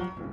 Mm-hmm.